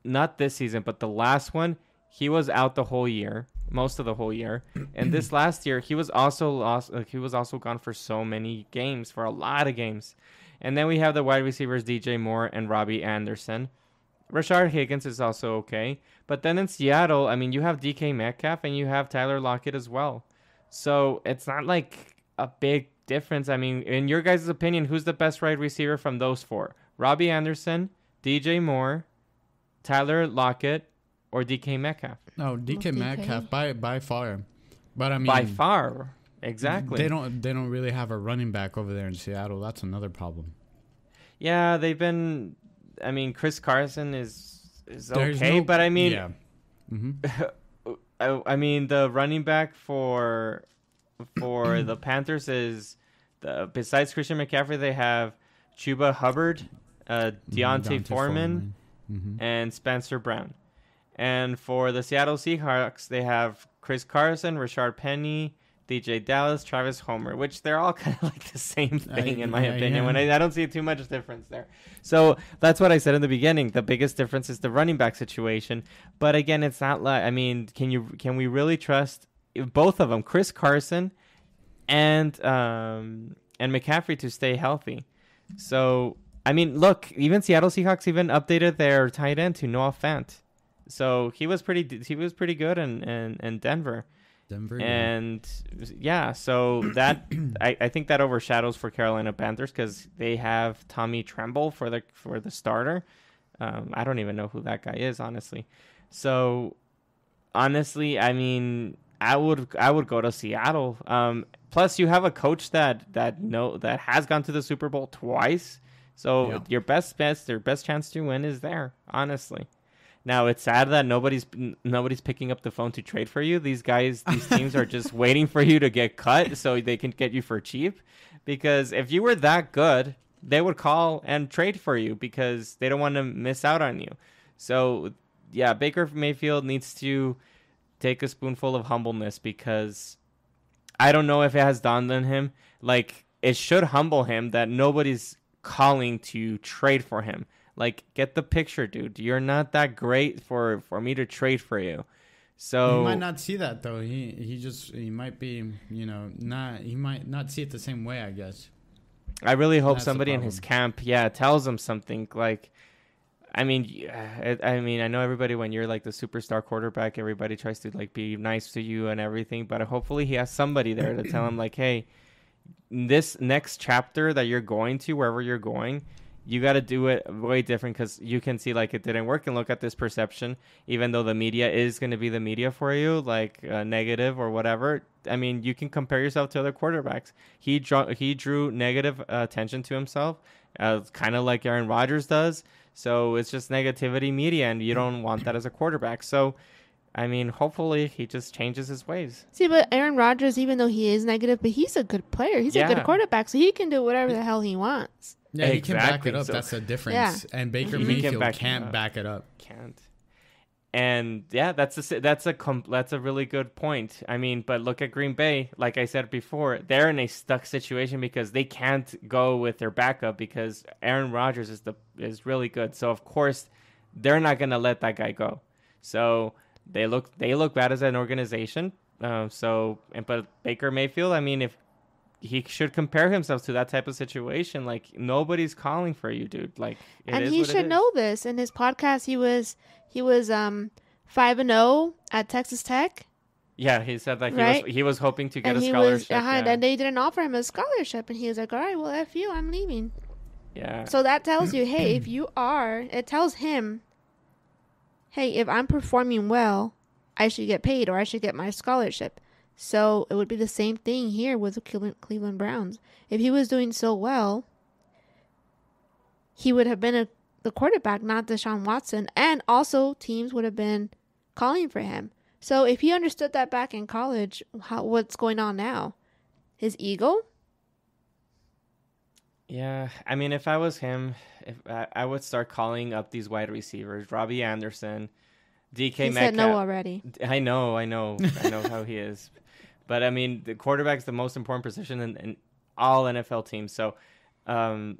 not this season, but the last one, he was out the whole year, most of the whole year. And this last year, he was also lost. Like, he was also gone for so many games, for a lot of games. And then we have the wide receivers DJ Moore and Robbie Anderson. Rashard Higgins is also okay. But then in Seattle, I mean, you have DK Metcalf and you have Tyler Lockett as well. So it's not like a big difference. I mean, in your guys' opinion, who's the best wide receiver from those four? Robbie Anderson, DJ Moore, Tyler Lockett, or DK Metcalf? No, DK DK. Metcalf by by far. But I mean, By far. Exactly. They don't they don't really have a running back over there in Seattle. That's another problem. Yeah, they've been. I mean, Chris Carson is is There's okay, no- but I mean, yeah. hmm I, I mean, the running back for for the Panthers is the besides Christian McCaffrey, they have Chuba Hubbard, uh, D'Onta, Foreman, hmm and Spencer Brown. And for the Seattle Seahawks, they have Chris Carson, Richard Penny, DJ Dallas, Travis Homer, which they're all kind of like the same thing in my opinion. yeah. When I, I don't see too much difference there. So that's what I said in the beginning. The biggest difference is the running back situation. But again, it's not like I mean, can you can we really trust both of them, Chris Carson and um and McCaffrey to stay healthy? So I mean, look, even Seattle Seahawks even updated their tight end to Noah Fant. So he was pretty he was pretty good in in, in Denver. Denver. And yeah, so that I, I think that overshadows for Carolina Panthers because they have Tommy Tremble for the for the starter. Um, I don't even know who that guy is, honestly. So honestly, I mean, I would I would go to Seattle. Um, plus, you have a coach that that know that has gone to the Super Bowl twice. So Yeah. your best best your best chance to win is there, honestly. Now it's sad that nobody's nobody's picking up the phone to trade for you. These guys, these teams are just waiting for you to get cut so they can get you for cheap. Because if you were that good, they would call and trade for you because they don't want to miss out on you. So yeah, Baker Mayfield needs to take a spoonful of humbleness because I don't know if it has dawned on him. Like it should humble him that nobody's calling to trade for him. Like get the picture, dude. You're not that great for for me to trade for you. So he might not see that though. He he just he might be you know not he might not see it the same way. I guess. I really hope That's somebody in his camp, yeah, tells him something like. I mean, I I mean, I know everybody when you're like the superstar quarterback, everybody tries to like be nice to you and everything, but hopefully he has somebody there to tell him like, hey, this next chapter that you're going to, wherever you're going, you got to do it way different because you can see like it didn't work and look at this perception even though the media is going to be the media for you like uh, negative or whatever. I mean you can compare yourself to other quarterbacks. He drew he drew negative uh, attention to himself uh, kind of like aaron Rodgers does. So it's just negativity media and you don't want that as a quarterback. So i mean hopefully he just changes his ways. See, but Aaron Rodgers, even though he is negative, but he's a good player. He's a good quarterback, so he can do whatever the hell he wants. Yeah, he can back it up. so- That's a difference. And Baker He can Mayfield back can't up. back it up. can't. And yeah, that's a that's a com- that's a really good point. I mean, but look at Green Bay. Like I said before, they're in a stuck situation because they can't go with their backup because Aaron Rodgers is the is really good. So of course, they're not gonna let that guy go. So they look they look bad as an organization. Uh, so and but Baker Mayfield, I mean, if he should compare himself to that type of situation, like nobody's calling for you, dude. Like, it and he should know this. In his podcast, he was he was um five and zero at Texas Tech, Yeah, he said that he Right? was he was hoping to get and a scholarship. was behind, yeah. and they didn't offer him a scholarship, and he was like, "All right, well, f you, I'm leaving." yeah. So that tells you, hey, if you are, it tells him, hey, if I'm performing well, I should get paid or I should get my scholarship. So it would be the same thing here with the Cleveland, Browns. If he was doing so well, he would have been a, the quarterback, not Deshaun Watson, and also teams would have been calling for him. So if he understood that back in college, how, what's going on now? His ego? Yeah, I mean, if I was him, if I, I would start calling up these wide receivers, Robbie Anderson, DK he Metcalf. said no already. I know, I know, I know how he is. But I mean, the quarterback is the most important position in, in all NFL teams. So, um,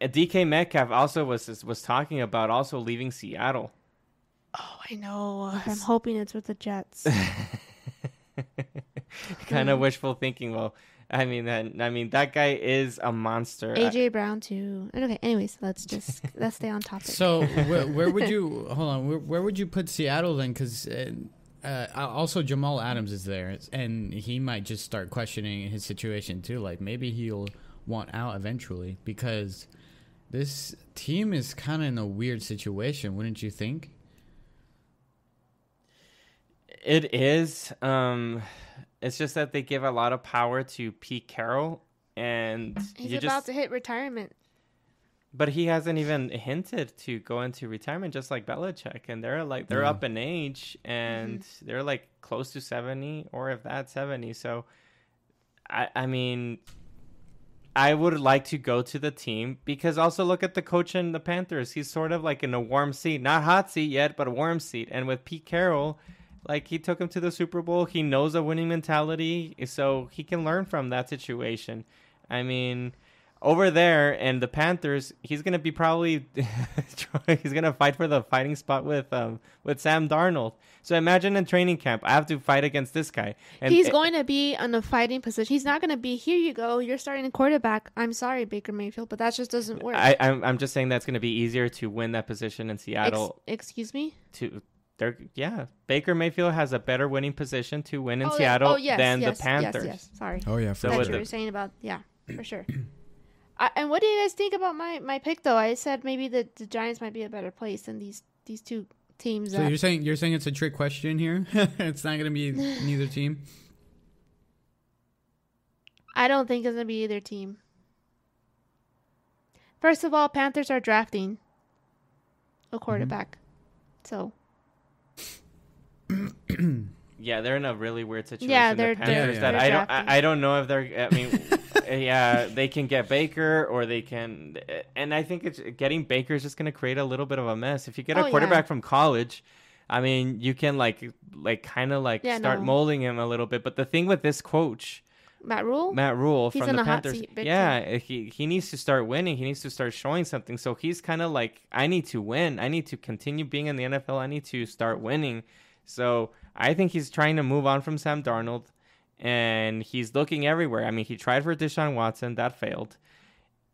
uh, DK Metcalf also was was talking about also leaving Seattle. Oh, I know. I'm hoping it's with the Jets. kind of mm. wishful thinking. Well, I mean that. I mean that guy is a monster. AJ Brown too. Okay. Anyways, let's just let's stay on topic. So where, where would you hold on? Where, where would you put Seattle then? Because uh, uh, also Jamal Adams is there, and he might just start questioning his situation too. Like maybe he'll want out eventually because this team is kind of in a weird situation, wouldn't you think? It is. Um, it's just that they give a lot of power to Pete Carroll, and He's about just. to hit retirement. But he hasn't even hinted to go into retirement, just like Belichick, and they're like they're Yeah. up in age, and mm-hmm. they're like close to seventy, or if that seventy. So, I I mean, I would like to go to the team because also look at the coach in the Panthers. He's sort of like in a warm seat, not hot seat yet, but a warm seat. And with Pete Carroll, like he took him to the Super Bowl. He knows a winning mentality, so he can learn from that situation. I mean, over there in the Panthers, he's gonna be probably he's gonna fight for the fighting spot with um with Sam Darnold. So imagine in training camp, I have to fight against this guy. And He's it- going to be in a fighting position. He's not going to be here. You go. You're starting a quarterback. I'm sorry, Baker Mayfield, but that just doesn't work. I, I'm I'm just saying that's gonna be easier to win that position in Ex- Seattle. excuse me. to they're yeah, Baker Mayfield has a better winning position to win in oh, yeah. Seattle oh, yes, than yes, the Panthers. Yes, yes. Sorry. Oh yeah, So that with you're saying about yeah, for sure. I, and what do you guys think about my my pick though? I said maybe the, the Giants might be a better place than these these two teams. So that- you're saying you're saying it's a trick question here? it's not gonna be neither team. I don't think it's gonna be either team. First of all, Panthers are drafting a mm-hmm. quarterback, so Yeah, they're in a really weird situation. Yeah, they're- Panthers they're- that they're I don't. I, I don't know if they're I mean yeah, they can get Baker or they can and I think it's getting Baker is just going to create a little bit of a mess. If you get Oh, a yeah. quarterback from college, I mean, you can like like kind of like Yeah, start no. molding him a little bit, but the thing with this coach Matt Rhule. Matt Rhule He's from the Panthers. seat, yeah, eh, he he needs to start winning. He needs to start showing something. So he's kind of like, I need to win. I need to continue being in the NFL. I need to start winning. So I think he's trying to move on from Sam Darnold, and he's looking everywhere. I mean, he tried for Deshaun Watson, that failed.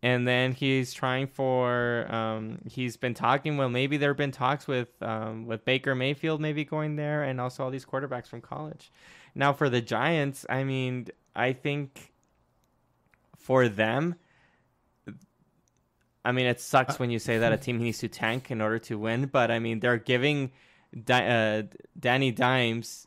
And then he's trying for. Um, he's been talking. Well, maybe there have been talks with um, with Baker Mayfield, maybe going there, and also all these quarterbacks from college. Now for the Giants, I mean, I think for them, I mean, it sucks when you say that a team needs to tank in order to win, but I mean, they're giving Di- uh, Danny Dimes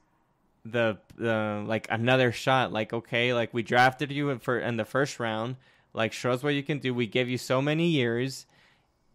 the the like another shot. Like, okay, like we drafted you in for in the first round. Like, show us what you can do. We gave you so many years,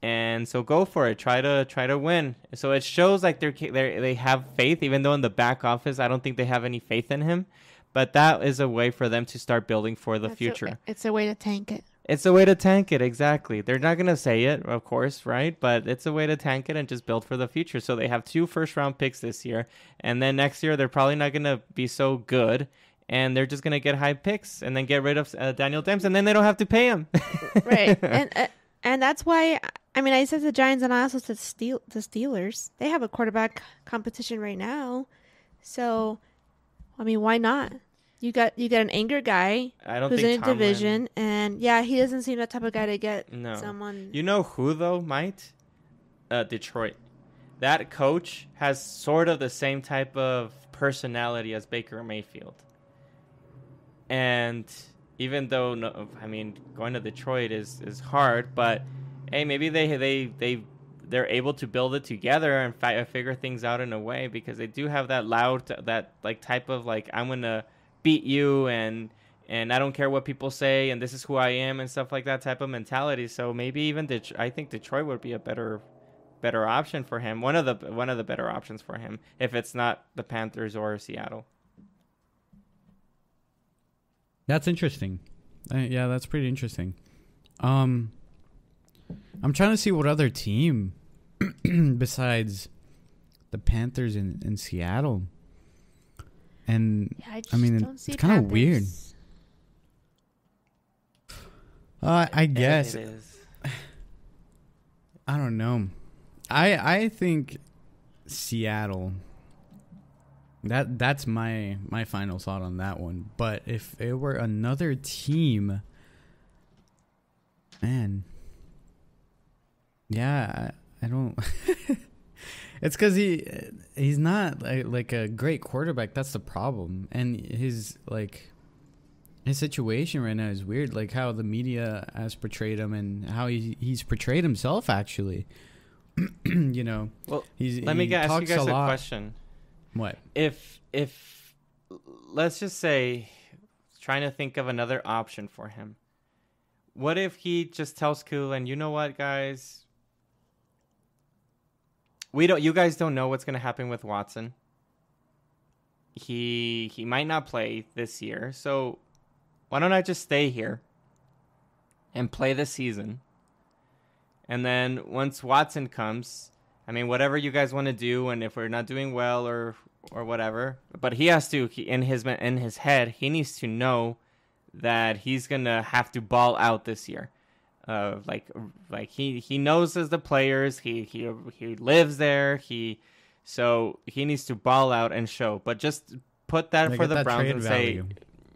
and so go for it. Try to try to win. So it shows like they're they're they have faith, even though in the back office, I don't think they have any faith in him. But that is a way for them to start building for the That's a- future. it's a way to tank it. It's a way to tank it, exactly. They're not going to say it, of course, right? But it's a way to tank it and just build for the future. So they have two first round picks this year. And then next year, they're probably not going to be so good. And they're just going to get high picks and then get rid of uh, Daniel Dimes. And then they don't have to pay him. right and uh, and that's why i mean i said the giants and i also said Steel, the steelers they have a quarterback competition right now so i mean why not you got you got an anger guy I don't who's think in a Tomlin- division and yeah he doesn't seem that type of guy to get No. someone You know who, though, might? Uh, Detroit. That coach has sort of the same type of personality as Baker Mayfield. And even though, no, I mean, going to Detroit is, is hard, but hey, maybe they, they, they, they're able to build it together and fi- figure things out in a way because they do have that loud, that like type of like, I'm going to beat you and and I don't care what people say, and this is who I am, and stuff like that type of mentality. So maybe even Det- I think Detroit would be a better, better option for him. One of the one of the better options for him if it's not the Panthers or Seattle. That's interesting. Uh, yeah, that's pretty interesting. Um, I'm trying to see what other team besides the Panthers in, in Seattle. And Yeah, I, I mean, don't it's it kinda weird. uh, I guess it is. I don't know. I I think Seattle. That that's my my final thought on that one. But if it were another team, man, yeah, I, I don't. it's because he he's not like, like a great quarterback. That's the problem, and his like his situation right now is weird. Like how the media has portrayed him and how he he's portrayed himself. Actually, you know, Well, he's let me he get, ask you guys a a question. What? If if let's just say, trying to think of another option for him. What if he just tells Coolan, you know what, guys? We don't. You guys don't know what's going to happen with Watson. He he might not play this year, so why don't I just stay here and play the season? And then once Watson comes, I mean, whatever you guys want to do, and if we're not doing well or or whatever, but he has to he, in his in his head, he needs to know that he's gonna have to ball out this year. Uh, like like he he knows as the players, he he he lives there, he so he needs to ball out and show. But just put that Like, for the that Browns and value. say,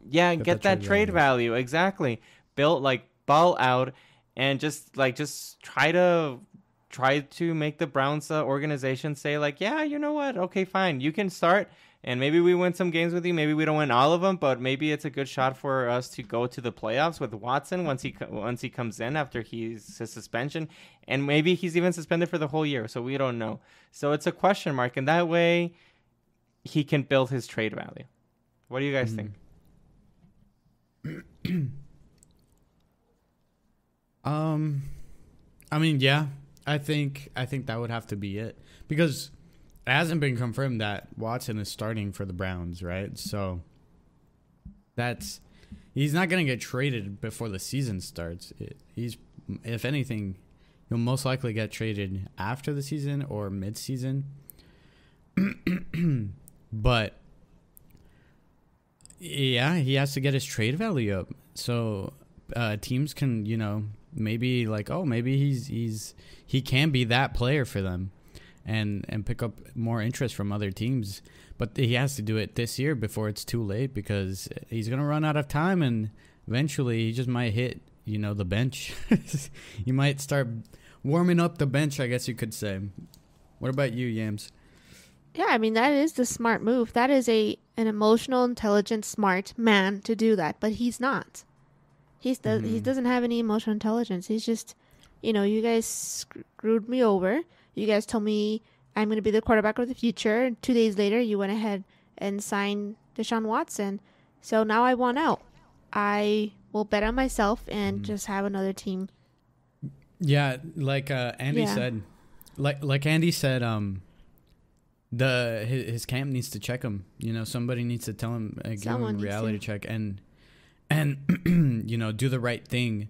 yeah, Get get, that that, trade trade value. exactly. Build like ball out and just like just try to try to make the Browns uh, organization say like, yeah, you know what? Okay, fine, you can start, and maybe we win some games with you. Maybe we don't win all of them, but maybe it's a good shot for us to go to the playoffs with Watson once he once he comes in after he's his suspension, and maybe he's even suspended for the whole year. So we don't know. So it's a question mark, and that way he can build his trade value. What do you guys think? Um, I mean, yeah, I think I think that would have to be it because it hasn't been confirmed that Watson is starting for the Browns, right? So that's he's not gonna get traded before the season starts. It, he's, if anything, he'll most likely get traded after the season or mid-season. but yeah, he has to get his trade value up. So uh, teams can, you know, maybe like, oh, maybe he's he's he can be that player for them, and and pick up more interest from other teams. But he has to do it this year before it's too late because he's gonna run out of time, and eventually he just might hit, you know, the bench. he might start warming up the bench, I guess you could say. What about you, Yams? Yeah, I mean that is the smart move. That is a an emotional, intelligent, smart man to do that, but he's not. He's the, he Mhm. doesn't have any emotional intelligence. He's just, you know, you guys screwed me over. You guys told me I'm going to be the quarterback of the future. Two days later, you went ahead and signed Deshaun Watson. So now I want out. I will bet on myself and Mhm. just have another team. Yeah, like uh, Andy Yeah. said, like like Andy said, um, the his, his camp needs to check him. You know, somebody needs to tell him, uh, give Someone him a reality check, and and you know, do the right thing,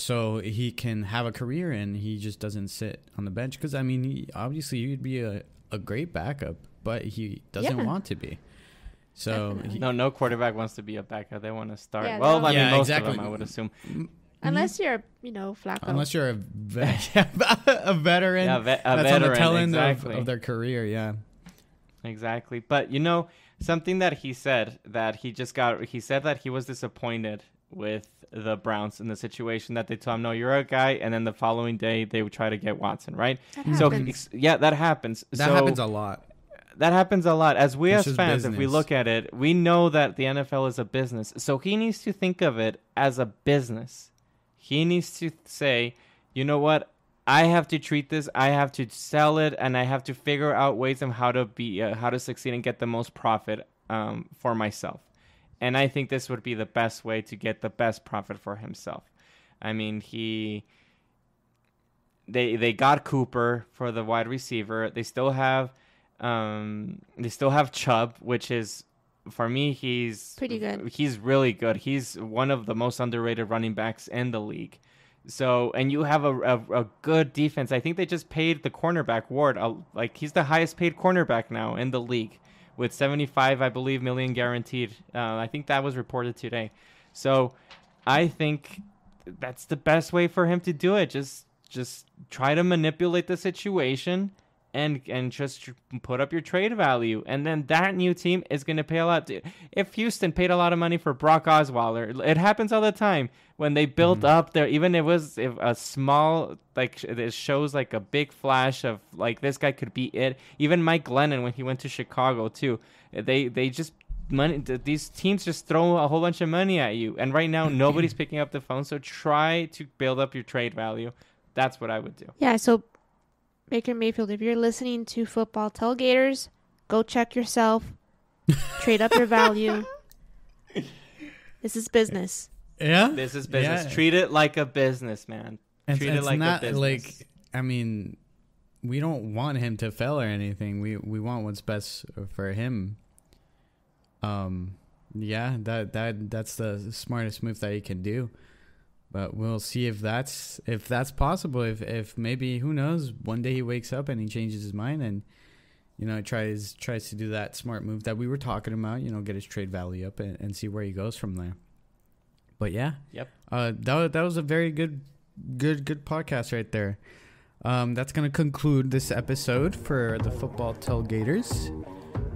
so he can have a career and he just doesn't sit on the bench. Because I mean, he, obviously he'd be a a great backup, but he doesn't Yeah. want to be. So he, No, no quarterback wants to be a backup. They want to start. Yeah, well, they I mean, Yeah, most exactly. of them, I would assume. Mhm. Unless you're, you know, Flacco. unless you're a ve- a veteran, Yeah, ve- a that's on the tail end of, of their career. Yeah. Exactly. But you know, something that he said that he just got he said that he was disappointed with the Browns in the situation that they told him, No, you're a guy and then the following day they would try to get Watson, right? that So happens. yeah, that happens. That so, happens a lot. that happens a lot. As we It's as just fans, if we look at it, we know that the NFL is a business. So he needs to think of it as a business. He needs to say, you know what? I have to treat this. I have to sell it, and I have to figure out ways of how to be, uh, how to succeed and get the most profit um, for myself. And I think this would be the best way to get the best profit for himself. I mean, he they they got Cooper for the wide receiver. They still have um they still have Chubb, which is for me he's Pretty good. He's really good. He's one of the most underrated running backs in the league. So and you have a, a, a good defense. I think they just paid the cornerback Ward a, like he's the highest paid cornerback now in the league with 75, I believe, million guaranteed. Uh, I think that was reported today. So I think that's the best way for him to do it. Just just try to manipulate the situation and and just put up your trade value. And then that new team is going to pay a lot if houston paid a lot of money for brock osweiler it happens all the time. When they built mm-hmm. up there even it was if a small like it shows like a big flash of like this guy could be it. Even mike glennon when he went to chicago too they they just money these teams just throw a whole bunch of money at you. And right now nobody's picking up the phone so try to build up your trade value. That's what i would do. Yeah so baker mayfield if you're listening to football tailgaters go check yourself. Trade up your value. This is business. Yeah? This is business. Yeah. treat it like a business man it's, treat it's it like not a business. like i mean we don't want him to fail or anything. We we want what's best for him. Um, yeah, that that that's the smartest move that he can do. But we'll see if that's if that's possible. If if maybe who knows, one day he wakes up and he changes his mind and you know tries tries to do that smart move that we were talking about. You know, get his trade value up and, and see where he goes from there. But yeah, yep. Uh, that that was a very good good good podcast right there. Um, that's gonna conclude this episode for the football tailgaters.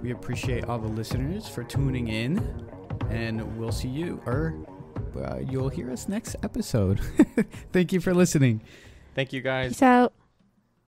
We appreciate all the listeners for tuning in, and we'll see you, or uh, you'll hear us next episode. Thank you for listening. Thank you, guys. Peace out.